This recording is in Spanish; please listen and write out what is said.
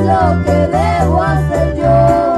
lo que debo hacer yo.